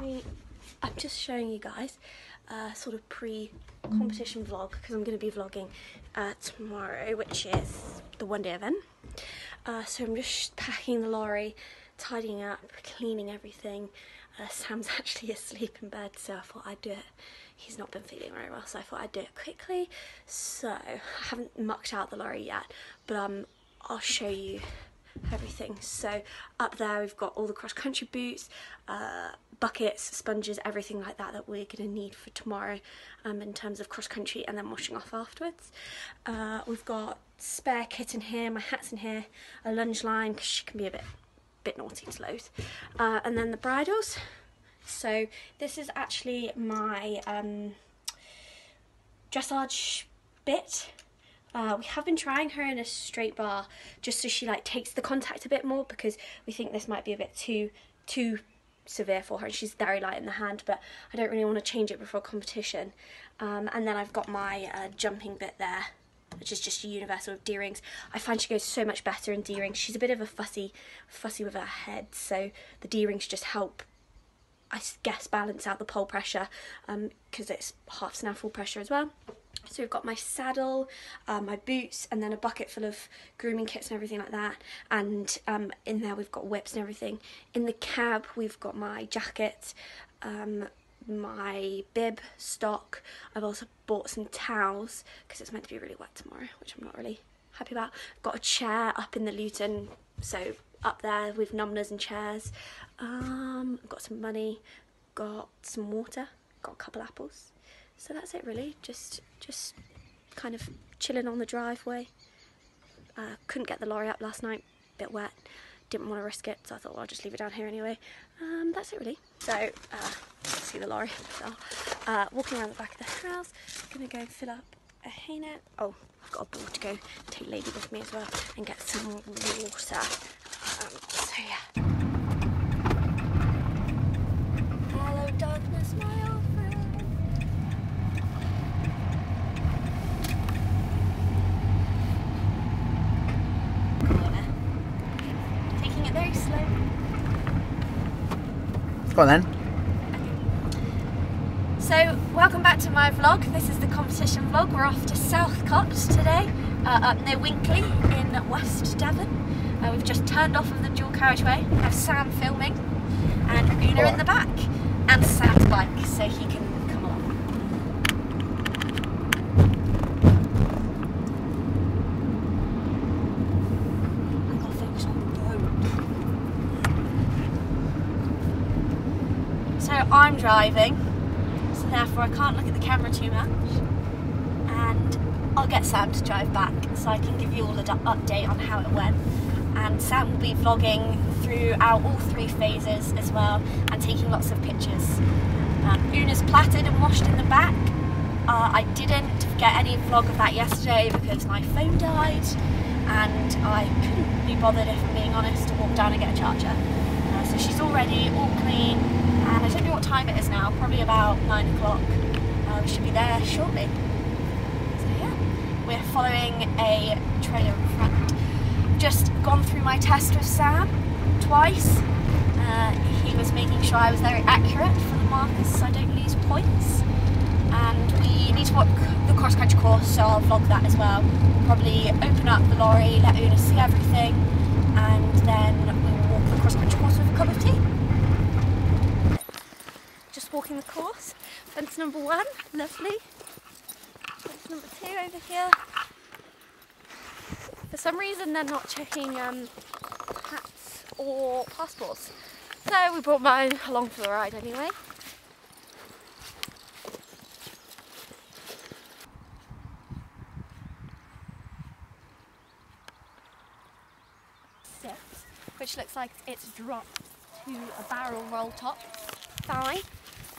We, I'm just showing you guys a sort of pre-competition vlog because I'm going to be vlogging uh, tomorrow, which is the one day event. Uh, so I'm just packing the lorry, tidying up, cleaning everything. Uh, Sam's actually asleep in bed, so I thought I'd do it. He's not been feeling very well, so I thought I'd do it quickly. So I haven't mucked out the lorry yet, but um, I'll show you everything. So up there we've got all the cross country boots, uh, buckets, sponges, everything like that that we're going to need for tomorrow um, in terms of cross country and then washing off afterwards. Uh, we've got spare kit in here, my hat's in here, a lunge line because she can be a bit bit naughty to load. Uh, and then the bridles. So this is actually my um, dressage bit uh, we have been trying her in a straight bar just so she like takes the contact a bit more because we think this might be a bit too too severe for her and she's very light in the hand but I don't really want to change it before competition um, and then I've got my uh, jumping bit there which is just a universal D-rings. I find she goes so much better in D-rings. She's a bit of a fussy, fussy with her head, so the D-rings just help, I guess, balance out the poll pressure because um, it's half snaffle pressure as well. So we've got my saddle, uh, my boots, and then a bucket full of grooming kits and everything like that. And um, in there we've got whips and everything. In the cab we've got my jacket, um, my bib stock. I've also bought some towels because it's meant to be really wet tomorrow, which I'm not really happy about. Got a chair up in the Luton, so up there with numbers and chairs. Um, got some money, got some water, got a couple apples so that's it really. Just just kind of chilling on the driveway. Uh, couldn't get the lorry up last night. Bit wet. Didn't want to risk it so I thought well, I'll just leave it down here anyway. Um, that's it really. So uh, see the lorry. So, uh, walking around the back of the house gonna go fill up a hay net oh I've got a ball to go take lady with me as well and get some water. Um, so yeah Go on then. So, welcome back to my vlog. This is the competition vlog. We're off to Southcott today, uh, up near Winkleigh in West Devon. Uh, we've just turned off of the dual carriageway. We have Sam filming and Una in the back. And Sam's bike, so he can I'm driving, so therefore I can't look at the camera too much. And I'll get Sam to drive back so I can give you all an update on how it went. And Sam will be vlogging throughout all three phases as well and taking lots of pictures. Um, Una's platted and washed in the back. Uh, I didn't get any vlog of that yesterday because my phone died and I couldn't be bothered if I'm being honest to walk down and get a charger. Uh, so she's all ready, all clean, and I don't know what time it is now, probably about 9 o'clock. Uh, we should be there shortly. So yeah, we're following a trailer in front. Just gone through my test with Sam twice. Uh, he was making sure I was very accurate for the markers so I don't lose points. And we need to walk the cross country course, so I'll vlog that as well. Probably open up the lorry, let Una see everything, and then we will walk the cross country course with a cup of tea walking the course. Fence number one, lovely. Fence number two over here. For some reason they're not checking um, hats or passports. So we brought mine along for the ride anyway. which looks like it's dropped to a barrel roll top. Fine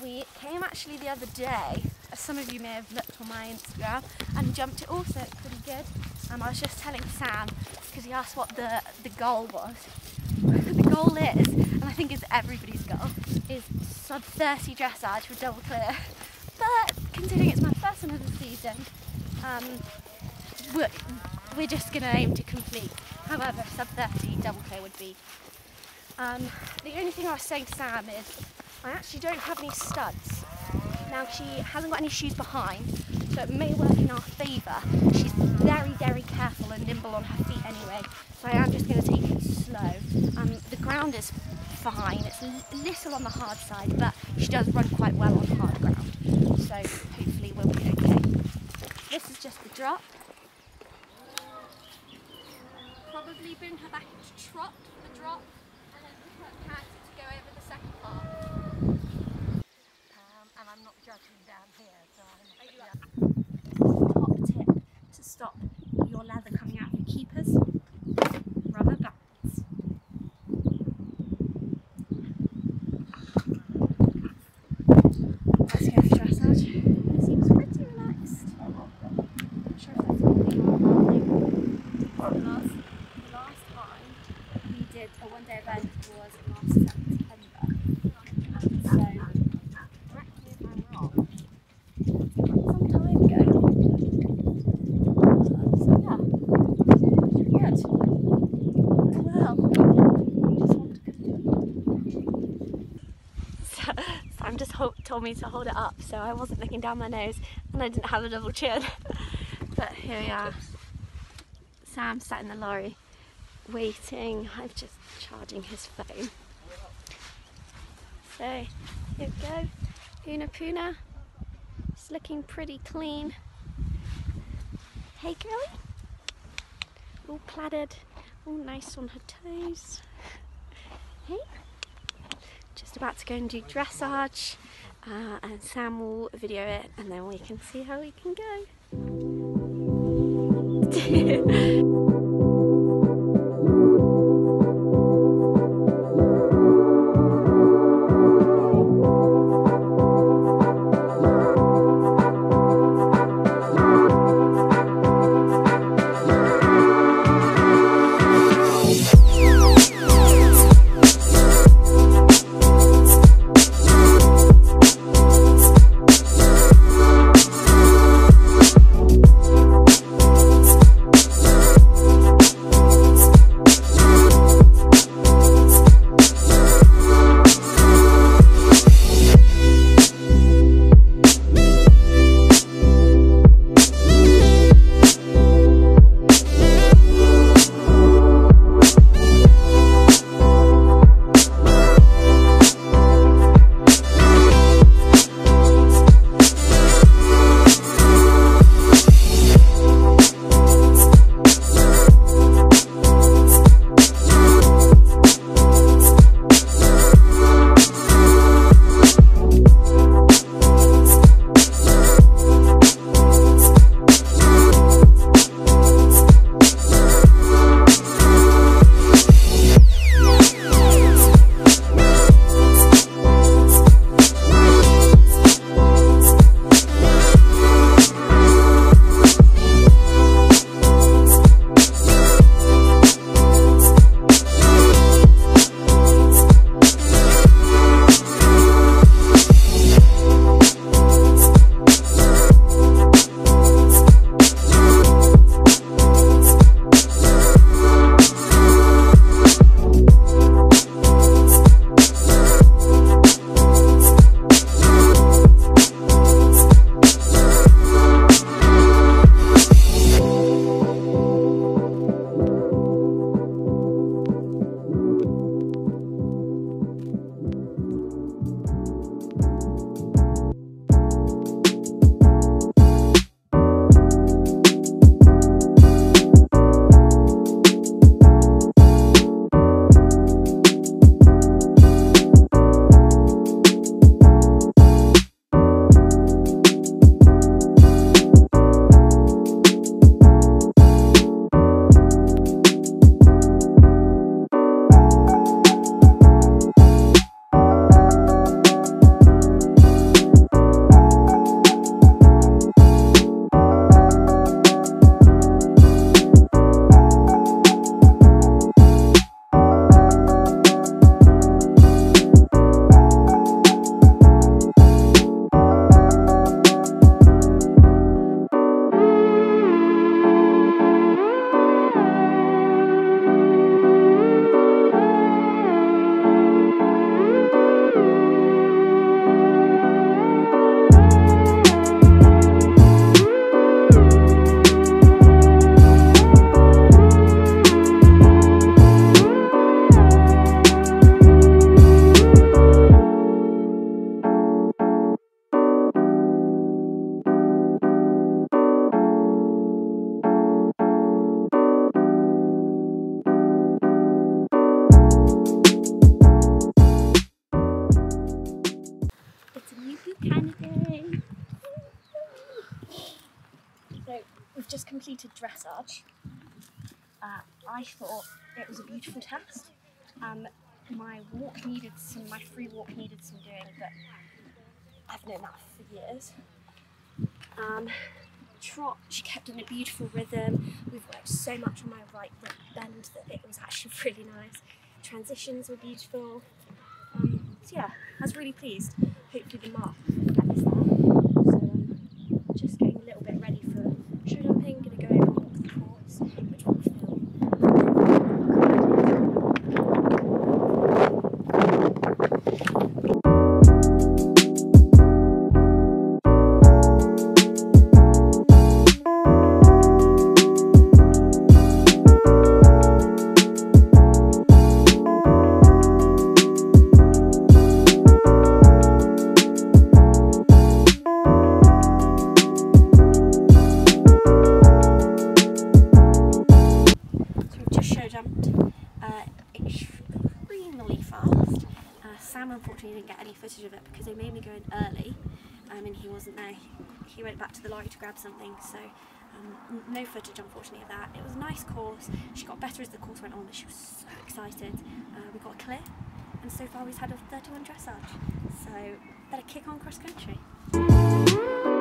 we came actually the other day, as some of you may have looked on my Instagram, and jumped it also pretty good. Um, I was just telling Sam, because he asked what the, the goal was. the goal is, and I think it's everybody's goal, is sub 30 dressage with double clear. But considering it's my first one of the season, um, we're, we're just going to aim to complete. However, sub 30 double clear would be Um, the only thing I was saying to Sam is I actually don't have any studs. Now she hasn't got any shoes behind, so it may work in our favour. She's very, very careful and nimble on her feet anyway, so I am just going to take it slow. Um, the ground is fine, it's a little on the hard side, but she does run quite well on hard ground, so hopefully we'll be okay. This is just the drop. Probably bring her back into trot for the drop, and then put her to go over the second part and I'm not judging down here, so I'm. Top tip to stop your leather coming out of your keepers: rubber bands. Let's go for dressage. It seems pretty relaxed. Not sure if that's going to be our last, last time we did a one-day event was last September. And so some time ago. So yeah, good. Well, just want to so, Sam just ho- told me to hold it up, so I wasn't looking down my nose, and I didn't have a double chin. but here we are. Sam sat in the lorry, waiting. I'm just charging his phone. So here we go. Una Puna. It's looking pretty clean. Hey girlie. All plaided, all nice on her toes. Hey. Just about to go and do dressage uh, and Sam will video it and then we can see how we can go. So, we've just completed dressage. Uh, I thought it was a beautiful test. Um, my walk needed some, my free walk needed some doing, but I've known that for years. Um, trot, she kept in a beautiful rhythm. We've worked so much on my right bend that it was actually really nice. Transitions were beautiful. Um, so yeah, I was really pleased. Hopefully the mark there. Wasn't there. He went back to the lorry to grab something, so um, no footage unfortunately of that. It was a nice course. She got better as the course went on, but she was so excited. Uh, we got a clear, and so far we've had a 31 dressage. So better kick on cross country.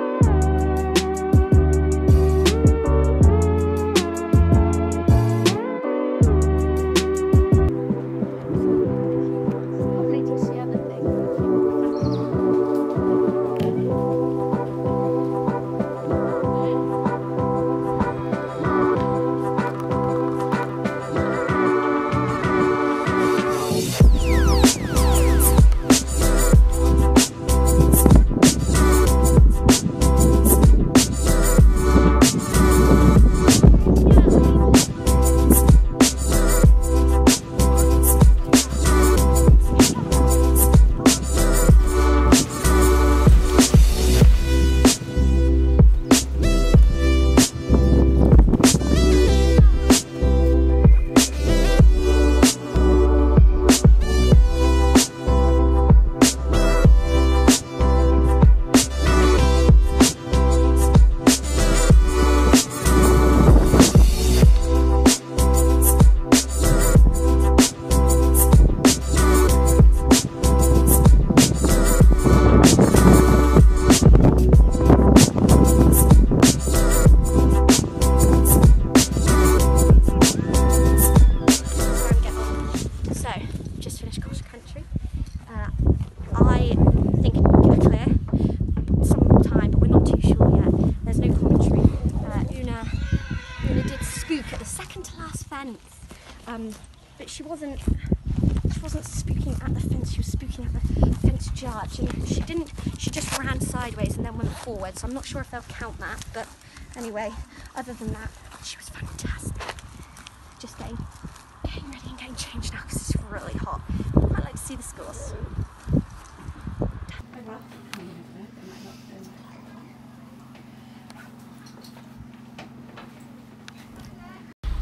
Ran sideways and then went forward. So I'm not sure if they'll count that. But anyway, other than that, she was fantastic. Just getting getting ready and getting changed now because it's really hot. I'd like to see the scores.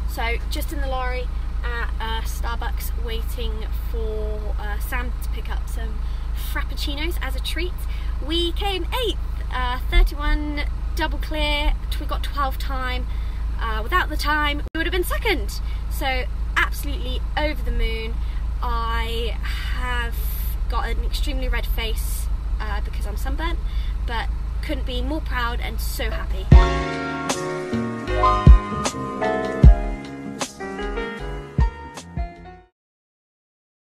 So just in the lorry at uh, Starbucks waiting for uh, Sam to pick up some frappuccinos as a treat. We came eighth, uh, 31 double clear. We got 12 time. Uh, without the time, we would have been second. So absolutely over the moon. I have got an extremely red face uh, because I'm sunburnt, but couldn't be more proud and so happy.